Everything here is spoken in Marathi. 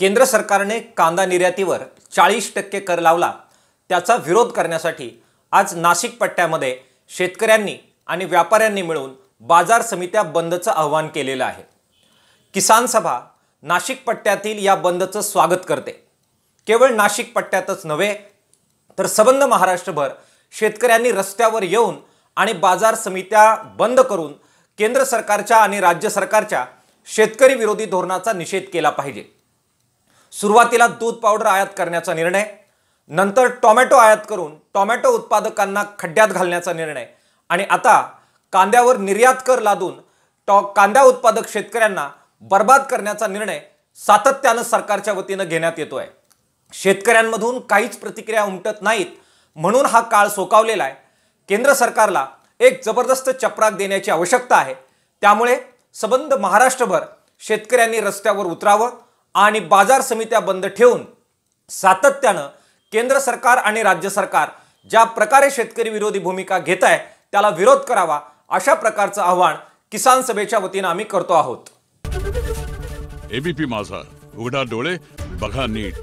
केंद्र सरकारने कांदा निर्यातीवर चाळीस टक्के कर लावला. त्याचा विरोध करण्यासाठी आज नाशिक पट्ट्यामध्ये शेतकऱ्यांनी आणि व्यापाऱ्यांनी मिळून बाजार समित्या बंदचं आवाहन केलेलं आहे. किसान सभा नाशिक पट्ट्यातील या बंदचं स्वागत करते. केवळ नाशिक पट्ट्यातच नव्हे तर सबंध महाराष्ट्रभर शेतकऱ्यांनी रस्त्यावर येऊन आणि बाजार समित्या बंद करून केंद्र सरकारच्या आणि राज्य सरकारच्या शेतकरी विरोधी धोरणाचा निषेध केला पाहिजे. सुरुवातीला दूध पावडर आयात करण्याचा निर्णय नंतर टॉमॅटो आयात करून टोमॅटो उत्पादकांना खड्ड्यात घालण्याचा निर्णय आणि आता कांद्यावर निर्यात कर लादून टॉ कांदा उत्पादक शेतकऱ्यांना बर्बाद करण्याचा निर्णय सातत्यानं सरकारच्या वतीनं घेण्यात येतोय. शेतकऱ्यांमधून काहीच प्रतिक्रिया उमटत नाहीत म्हणून हा काळ सोकावलेला आहे. केंद्र सरकारला एक जबरदस्त चपराक देण्याची आवश्यकता आहे. त्यामुळे सबंध महाराष्ट्रभर शेतकऱ्यांनी रस्त्यावर उतरावं आणि बाजार समित्या बंद ठेवून सातत्यानं केंद्र सरकार आणि राज्य सरकार ज्या प्रकारे शेतकरी विरोधी भूमिका घेत आहे त्याला विरोध करावा अशा प्रकारचं आव्हान किसान सभेच्या वतीनं आम्ही करतो आहोत. एबीपी माझा. उघडा डोळे बघा नीट.